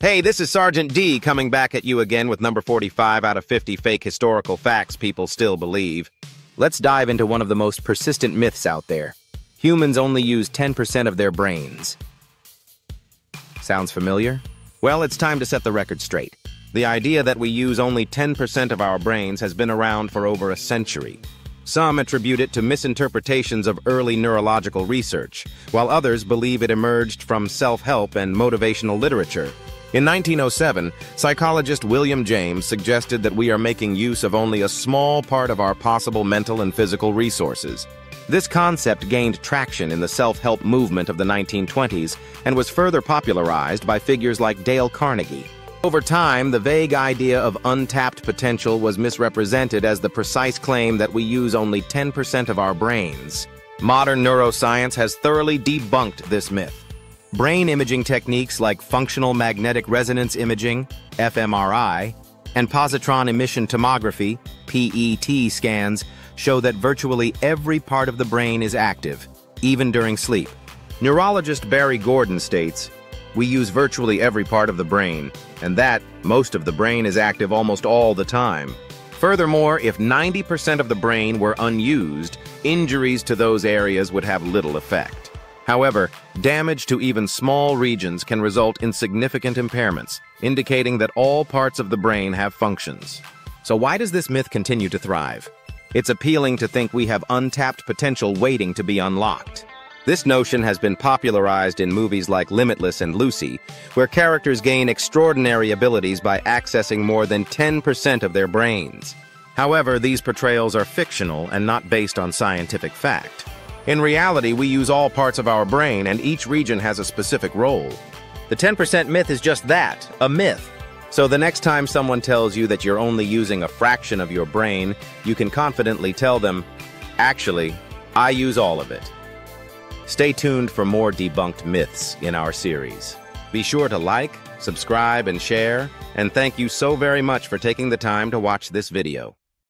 Hey, this is Sergeant D coming back at you again with number 45 out of 50 fake historical facts people still believe. Let's dive into one of the most persistent myths out there. Humans only use 10% of their brains. Sounds familiar? Well, it's time to set the record straight. The idea that we use only 10% of our brains has been around for over a century. Some attribute it to misinterpretations of early neurological research, while others believe it emerged from self-help and motivational literature. In 1907, psychologist William James suggested that we are making use of only a small part of our possible mental and physical resources. This concept gained traction in the self-help movement of the 1920s and was further popularized by figures like Dale Carnegie. Over time, the vague idea of untapped potential was misrepresented as the precise claim that we use only 10% of our brains. Modern neuroscience has thoroughly debunked this myth. Brain imaging techniques like functional magnetic resonance imaging, fMRI, and positron emission tomography, PET scans, show that virtually every part of the brain is active, even during sleep. Neurologist Barry Gordon states, we use virtually every part of the brain, and that, most of the brain is active almost all the time. Furthermore, if 90% of the brain were unused, injuries to those areas would have little effect. However, damage to even small regions can result in significant impairments, indicating that all parts of the brain have functions. So why does this myth continue to thrive? It's appealing to think we have untapped potential waiting to be unlocked. This notion has been popularized in movies like Limitless and Lucy, where characters gain extraordinary abilities by accessing more than 10% of their brains. However, these portrayals are fictional and not based on scientific fact. In reality, we use all parts of our brain, and each region has a specific role. The 10% myth is just that, a myth. So the next time someone tells you that you're only using a fraction of your brain, you can confidently tell them, actually, I use all of it. Stay tuned for more debunked myths in our series. Be sure to like, subscribe, and share, and thank you so very much for taking the time to watch this video.